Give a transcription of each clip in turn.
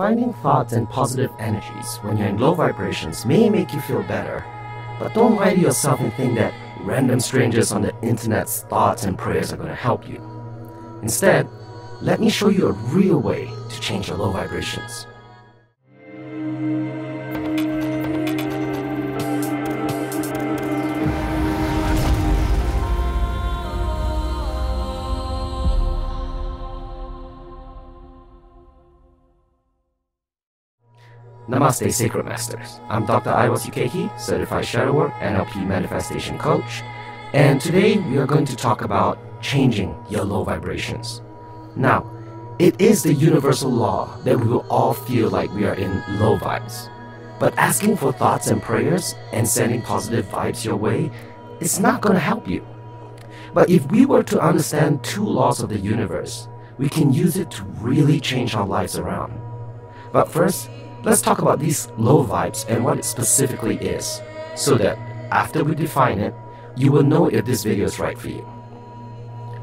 Finding thoughts and positive energies when you're in low vibrations may make you feel better, but don't lie to yourself and think that random strangers on the internet's thoughts and prayers are going to help you. Instead, let me show you a real way to change your low vibrations. Namaste, Sacred Masters. I'm Dr. Aiwass Ukehi, Certified Shadow Work NLP Manifestation Coach, and today we are going to talk about changing your low vibrations. Now, it is the universal law that we will all feel like we are in low vibes. But asking for thoughts and prayers and sending positive vibes your way is not going to help you. But if we were to understand two laws of the universe, we can use it to really change our lives around. But first, Let's talk about these low vibes and what it specifically is, so that after we define it, you will know if this video is right for you.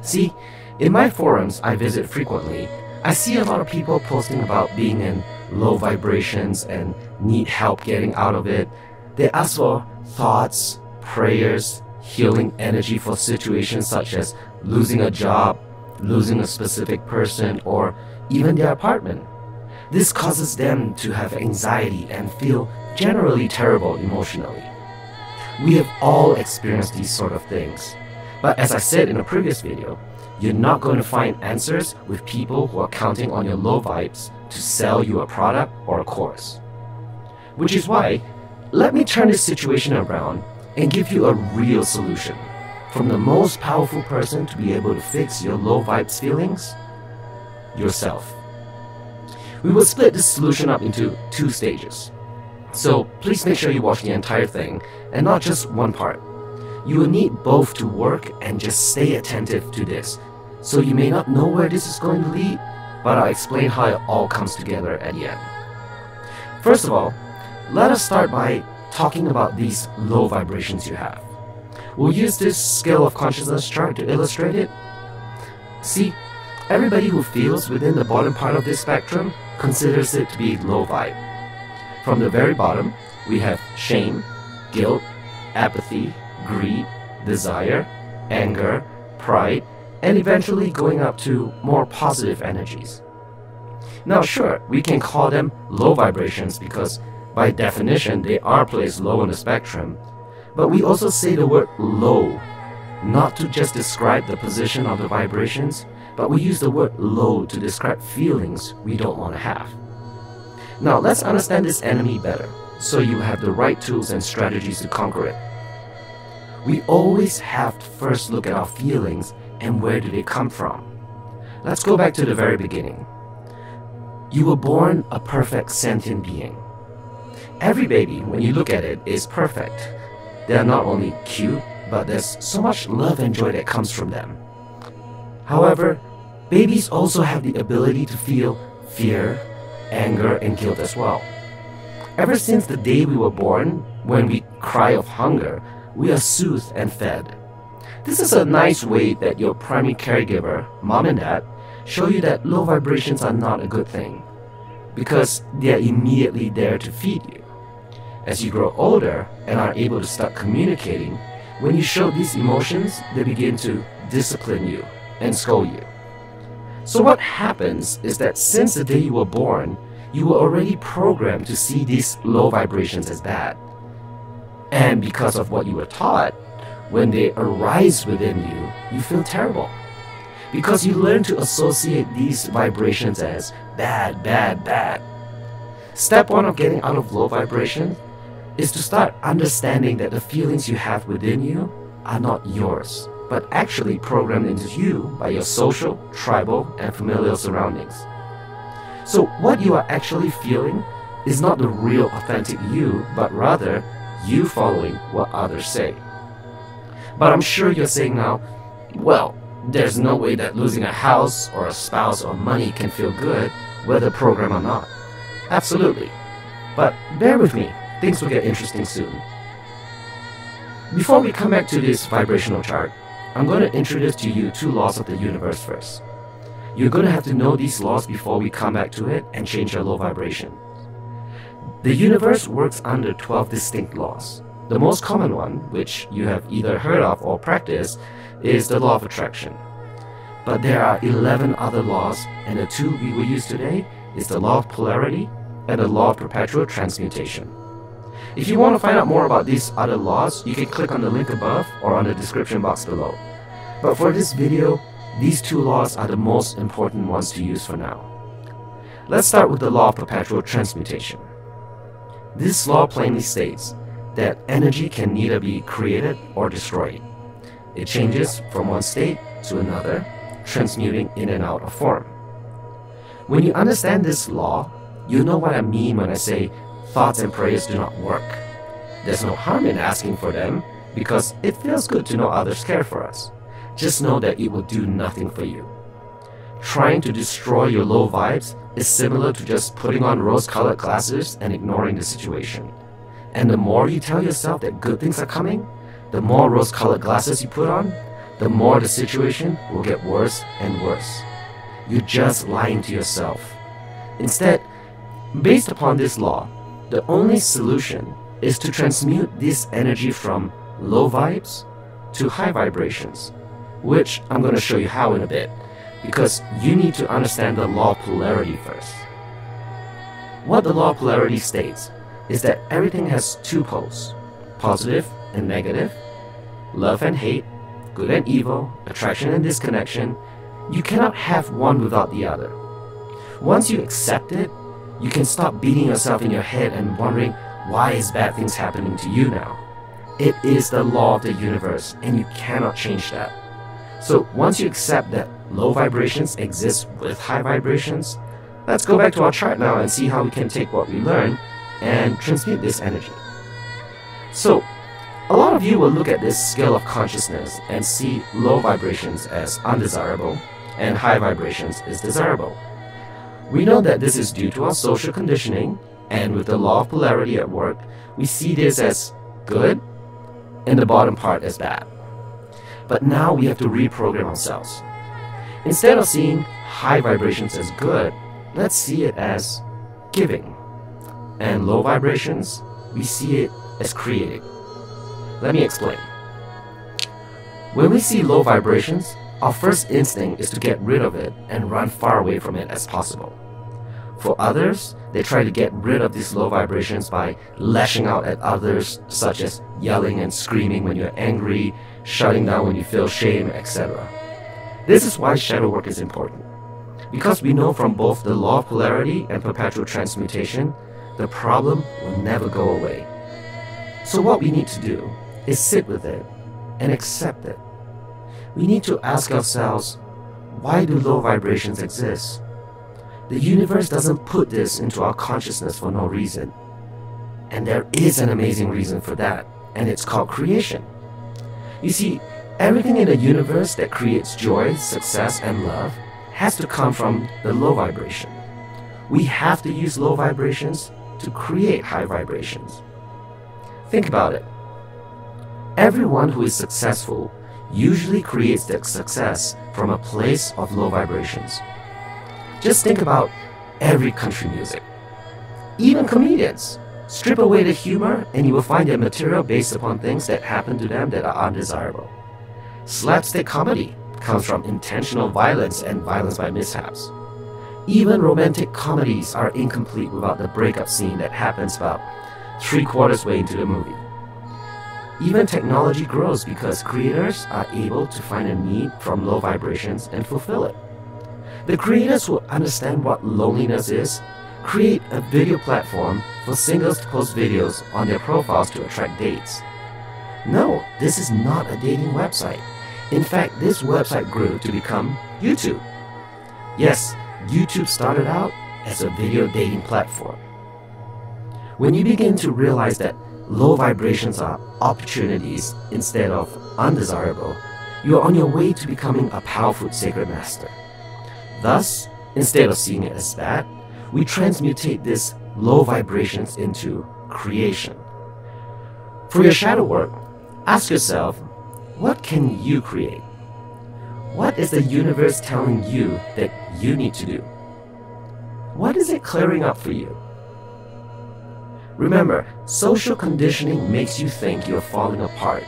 See, in my forums I visit frequently, I see a lot of people posting about being in low vibrations and need help getting out of it. They ask for thoughts, prayers, healing energy for situations such as losing a job, losing a specific person, or even their apartment. This causes them to have anxiety and feel generally terrible emotionally. We have all experienced these sort of things. But as I said in a previous video, you're not going to find answers with people who are counting on your low vibes to sell you a product or a course. Which is why, let me turn this situation around and give you a real solution. From the most powerful person to be able to fix your low vibes feelings, yourself. We will split this solution up into two stages. So please make sure you watch the entire thing and not just one part. You will need both to work and just stay attentive to this. So you may not know where this is going to lead, but I'll explain how it all comes together at the end. First of all, let us start by talking about these low vibrations you have. We'll use this scale of consciousness chart to illustrate it. See, everybody who feels within the bottom part of this spectrum considers it to be low vibe. From the very bottom, we have shame, guilt, apathy, greed, desire, anger, pride, and eventually going up to more positive energies. Now sure, we can call them low vibrations because by definition they are placed low on the spectrum, but we also say the word low, not to just describe the position of the vibrations, but we use the word low to describe feelings we don't want to have. Now let's understand this enemy better, so you have the right tools and strategies to conquer it. We always have to first look at our feelings and where do they come from. Let's go back to the very beginning. You were born a perfect sentient being. Every baby, when you look at it, is perfect. They are not only cute, but there's so much love and joy that comes from them. However, babies also have the ability to feel fear, anger, and guilt as well. Ever since the day we were born, when we cry of hunger, we are soothed and fed. This is a nice way that your primary caregiver, mom and dad, show you that low vibrations are not a good thing because they are immediately there to feed you. As you grow older and are able to start communicating, when you show these emotions, they begin to discipline you and scold you. So what happens is that since the day you were born, you were already programmed to see these low vibrations as bad. And because of what you were taught, when they arise within you, you feel terrible. Because you learn to associate these vibrations as bad, bad, bad. Step one of getting out of low vibration is to start understanding that the feelings you have within you are not yours but actually programmed into you by your social, tribal, and familial surroundings. So what you are actually feeling is not the real authentic you, but rather you following what others say. But I'm sure you're saying now, well, there's no way that losing a house or a spouse or money can feel good, whether programmed or not. Absolutely. But bear with me, things will get interesting soon. Before we come back to this vibrational chart, I'm going to introduce to you two laws of the universe first. You're going to have to know these laws before we come back to it and change your low vibration. The universe works under 12 distinct laws. The most common one, which you have either heard of or practiced, is the law of attraction. But there are 11 other laws, and the two we will use today is the law of polarity and the law of perpetual transmutation. If you want to find out more about these other laws, you can click on the link above or on the description box below. But for this video, these two laws are the most important ones to use for now. Let's start with the law of perpetual transmutation. This law plainly states that energy can neither be created or destroyed. It changes from one state to another, transmuting in and out of form. When you understand this law, you know what I mean when I say thoughts and prayers do not work. There's no harm in asking for them because it feels good to know others care for us. Just know that it will do nothing for you. Trying to destroy your low vibes is similar to just putting on rose-colored glasses and ignoring the situation. And the more you tell yourself that good things are coming, the more rose-colored glasses you put on, the more the situation will get worse and worse. You're just lying to yourself. Instead, based upon this law, the only solution is to transmute this energy from low vibes to high vibrations, which I'm going to show you how in a bit because you need to understand the law of polarity first. What the law of polarity states is that everything has two poles, positive and negative, love and hate, good and evil, attraction and disconnection. You cannot have one without the other. Once you accept it, you can stop beating yourself in your head and wondering why is bad things happening to you now. It is the law of the universe and you cannot change that. So once you accept that low vibrations exist with high vibrations, let's go back to our chart now and see how we can take what we learn and transmute this energy. So, a lot of you will look at this scale of consciousness and see low vibrations as undesirable and high vibrations as desirable. We know that this is due to our social conditioning, and with the law of polarity at work, we see this as good and the bottom part as bad. But now we have to reprogram ourselves. Instead of seeing high vibrations as good, let's see it as giving. And low vibrations, we see it as creating. Let me explain. When we see low vibrations, our first instinct is to get rid of it and run far away from it as possible. For others, they try to get rid of these low vibrations by lashing out at others, such as yelling and screaming when you're angry, shutting down when you feel shame, etc. This is why shadow work is important. Because we know from both the law of polarity and perpetual transmutation, the problem will never go away. So what we need to do is sit with it and accept it. We need to ask ourselves, why do low vibrations exist? The universe doesn't put this into our consciousness for no reason. And there is an amazing reason for that, and it's called creation. You see, everything in the universe that creates joy, success, and love has to come from the low vibration. We have to use low vibrations to create high vibrations. Think about it. Everyone who is successful usually creates their success from a place of low vibrations. Just think about every country music. Even comedians. Strip away the humor and you will find their material based upon things that happen to them that are undesirable. Slapstick comedy comes from intentional violence and violence by mishaps. Even romantic comedies are incomplete without the breakup scene that happens about three quarters way into the movie. Even technology grows because creators are able to find a need from low vibrations and fulfill it. The creators who understand what loneliness is create a video platform for singles to post videos on their profiles to attract dates. No, this is not a dating website. In fact, this website grew to become YouTube. Yes, YouTube started out as a video dating platform. When you begin to realize that low vibrations are opportunities instead of undesirable, you are on your way to becoming a powerful sacred master. Thus, instead of seeing it as bad, we transmutate these low vibrations into creation. For your shadow work, ask yourself, what can you create? What is the universe telling you that you need to do? What is it clearing up for you? Remember, social conditioning makes you think you're falling apart,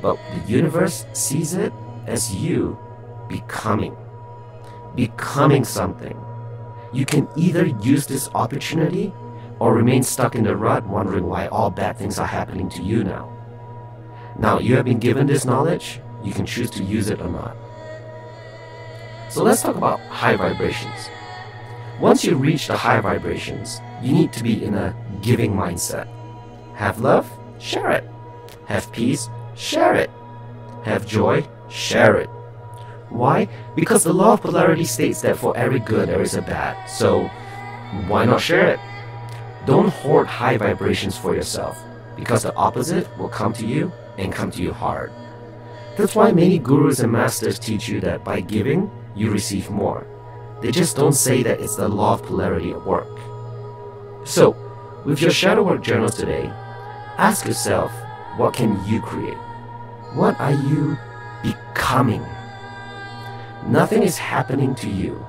but the universe sees it as you becoming. Becoming something. You can either use this opportunity or remain stuck in the rut wondering why all bad things are happening to you now. Now you have been given this knowledge, you can choose to use it or not. So let's talk about high vibrations. Once you reach the high vibrations, you need to be in a giving mindset. Have love? Share it. Have peace? Share it. Have joy? Share it. Why? Because the law of polarity states that for every good there is a bad. So why not share it? Don't hoard high vibrations for yourself because the opposite will come to you and come to you hard. That's why many gurus and masters teach you that by giving, you receive more. They just don't say that it's the law of polarity at work. So, with your shadow work journals today, ask yourself, what can you create? What are you becoming? Nothing is happening to you.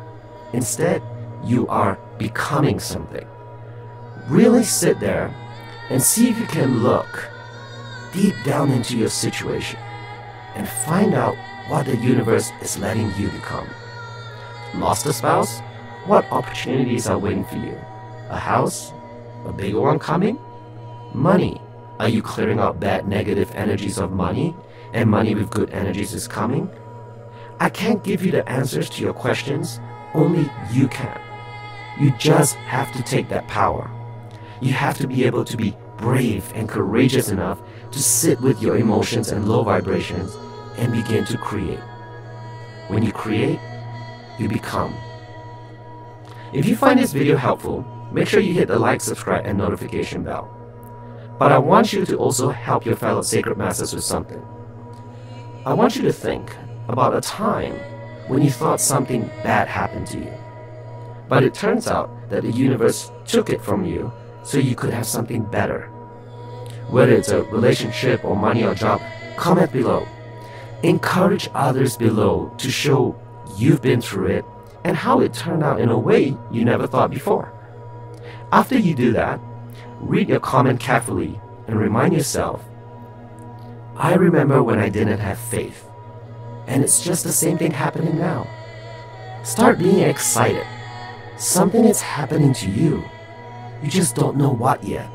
Instead, you are becoming something. Really sit there and see if you can look deep down into your situation and find out what the universe is letting you become. Lost a spouse? What opportunities are waiting for you? A house? A bigger one coming? Money. Are you clearing out bad negative energies of money and money with good energies is coming? I can't give you the answers to your questions, only you can. You just have to take that power. You have to be able to be brave and courageous enough to sit with your emotions and low vibrations and begin to create. When you create, you become. If you find this video helpful, make sure you hit the like, subscribe, and notification bell. But I want you to also help your fellow sacred masters with something. I want you to think about a time when you thought something bad happened to you. But it turns out that the universe took it from you so you could have something better. Whether it's a relationship or money or job, comment below. Encourage others below to show you've been through it and how it turned out in a way you never thought before. After you do that, read your comment carefully and remind yourself, I remember when I didn't have faith. And it's just the same thing happening now. Start being excited. Something is happening to you. You just don't know what yet.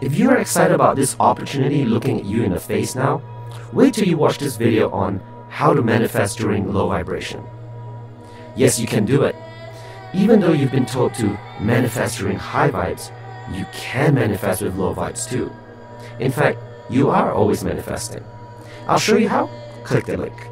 If you are excited about this opportunity looking at you in the face now, wait till you watch this video on how to manifest during low vibration. Yes, you can do it. Even though you've been told to manifest during high vibes, you can manifest with low vibes too. In fact, you are always manifesting. I'll show you how. Click the link.